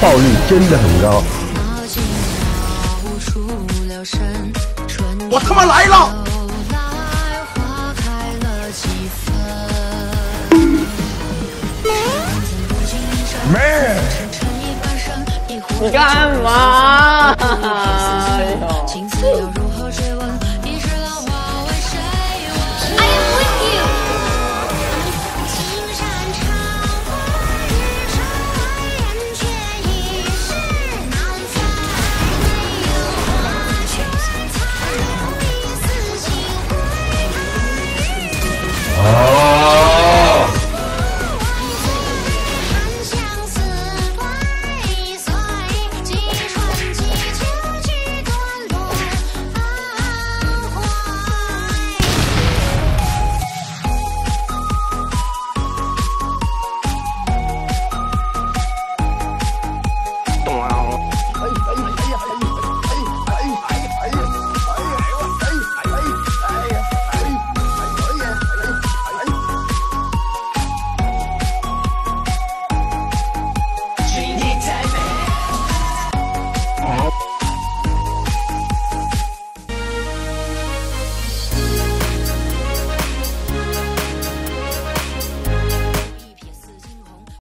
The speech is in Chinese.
爆率真的很高。我他妈来了！Man，你干嘛？